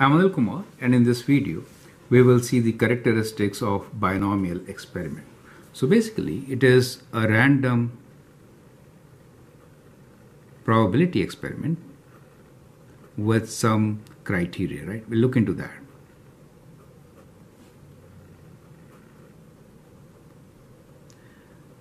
I'm Anil Kumar and in this video we will see the characteristics of binomial experiment. So basically it is a random probability experiment with some criteria, right? We'll look into that.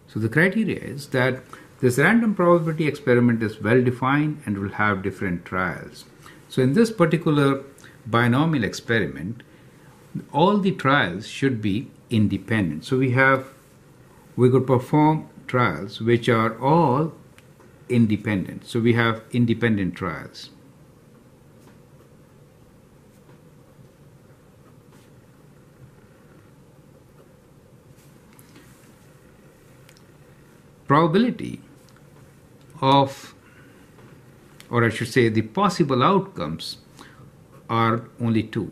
So the criteria is that this random probability experiment is well defined and will have different trials. So in this particular binomial experiment, all the trials should be independent. So we have, we could perform trials which are all independent. So we have independent trials. Probability of, or I should say the possible outcomes are only two.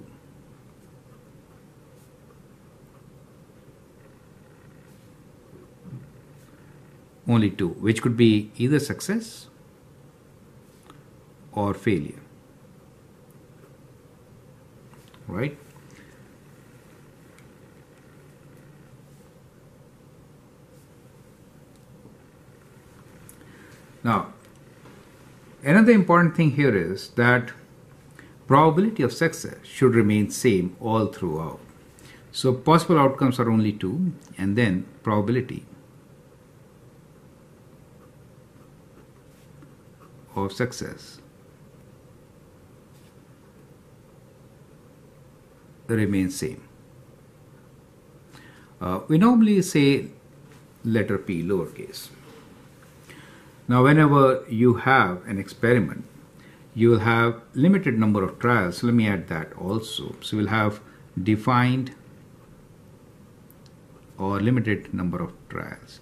Only two, which could be either success or failure. Right? Now, another important thing here is that probability of success should remain same all throughout. So possible outcomes are only two and then probability of success remains same. Uh, we normally say letter P lowercase. Now whenever you have an experiment you will have limited number of trials. Let me add that also. So we'll have defined or limited number of trials.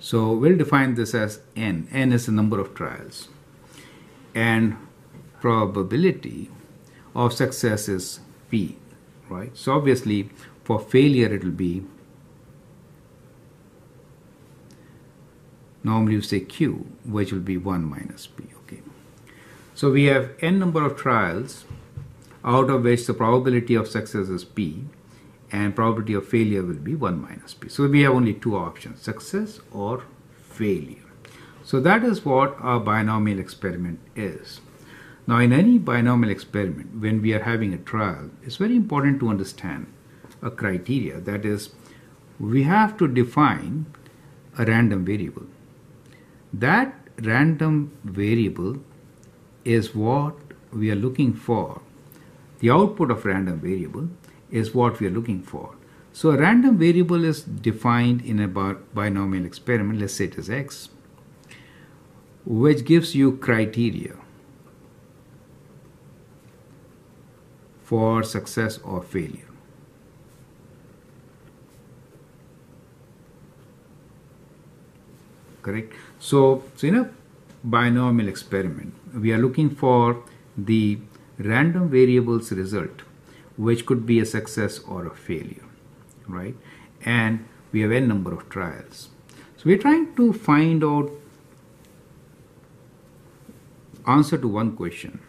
So we'll define this as n. n is the number of trials. And probability of success is p, right? So obviously for failure it will be normally you say q which will be 1 minus p okay. So we have n number of trials out of which the probability of success is p and probability of failure will be 1 minus p. So we have only two options success or failure. So that is what our binomial experiment is. Now in any binomial experiment when we are having a trial it's very important to understand a criteria. That is we have to define a random variable that random variable is what we are looking for. The output of random variable is what we are looking for. So a random variable is defined in a binomial experiment, let's say it is x, which gives you criteria for success or failure. Correct? So, so in a binomial experiment we are looking for the random variables result which could be a success or a failure right? And we have n number of trials. So we're trying to find out answer to one question.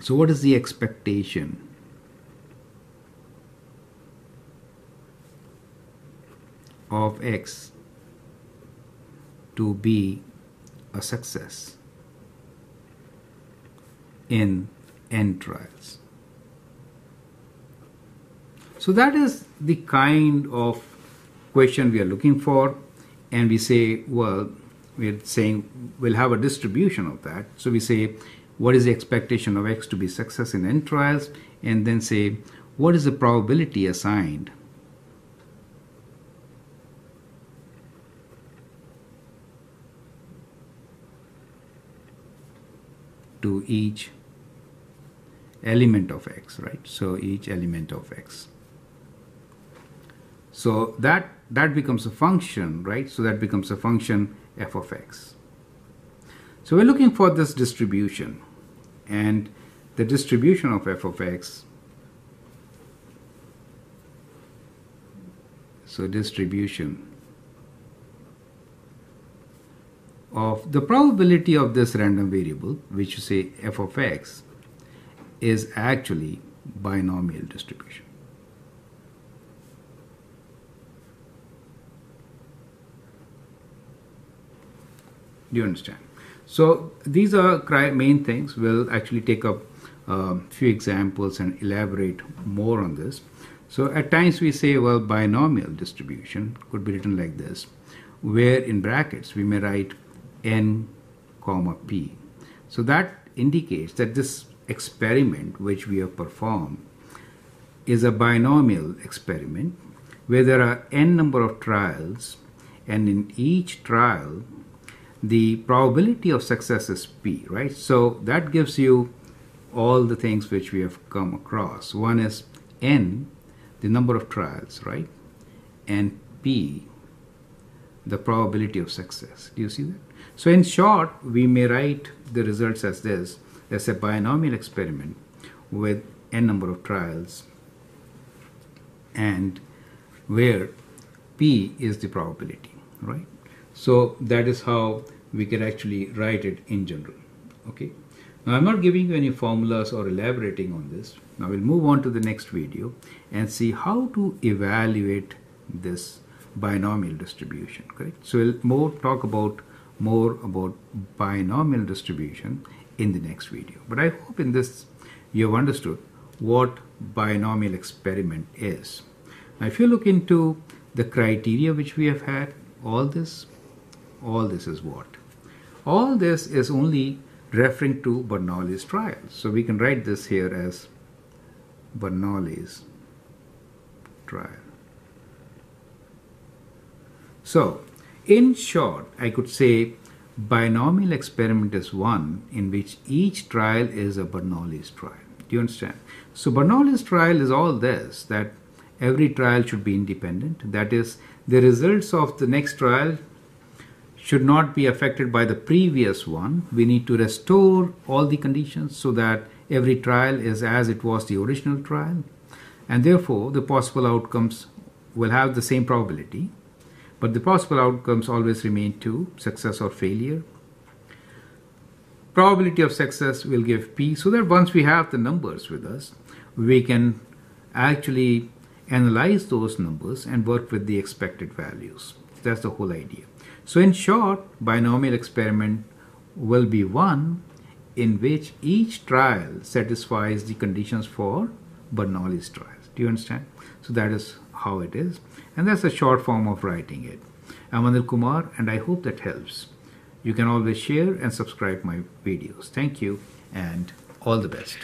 So what is the expectation? Of x to be a success in n trials. So that is the kind of question we are looking for and we say well we're saying we'll have a distribution of that so we say what is the expectation of x to be success in n trials and then say what is the probability assigned to each element of x, right? So each element of x. So that that becomes a function, right? So that becomes a function f of x. So we're looking for this distribution and the distribution of f of x. So distribution of the probability of this random variable, which you say f of x, is actually binomial distribution. Do you understand? So these are main things. We'll actually take up a um, few examples and elaborate more on this. So at times we say, well, binomial distribution could be written like this, where in brackets we may write n comma p. So that indicates that this experiment which we have performed is a binomial experiment where there are n number of trials and in each trial the probability of success is p, right? So that gives you all the things which we have come across. One is n, the number of trials, right? And p, the probability of success. Do you see that? So in short, we may write the results as this, as a binomial experiment with n number of trials and where p is the probability, right? So that is how we can actually write it in general. Okay. Now I'm not giving you any formulas or elaborating on this. Now we'll move on to the next video and see how to evaluate this binomial distribution. Correct. So we'll more talk about more about binomial distribution in the next video. But I hope in this you have understood what binomial experiment is. Now if you look into the criteria which we have had, all this, all this is what? All this is only referring to Bernoulli's trial. So we can write this here as Bernoulli's trial. So, in short, I could say binomial experiment is one in which each trial is a Bernoulli's trial. Do you understand? So Bernoulli's trial is all this, that every trial should be independent. That is, the results of the next trial should not be affected by the previous one. We need to restore all the conditions so that every trial is as it was the original trial. And therefore, the possible outcomes will have the same probability. But the possible outcomes always remain two, success or failure. Probability of success will give P so that once we have the numbers with us, we can actually analyze those numbers and work with the expected values. That's the whole idea. So in short, binomial experiment will be one in which each trial satisfies the conditions for Bernoulli's trials. Do you understand? So that is how it is. And that's a short form of writing it. I'm Anil Kumar and I hope that helps. You can always share and subscribe my videos. Thank you and all the best.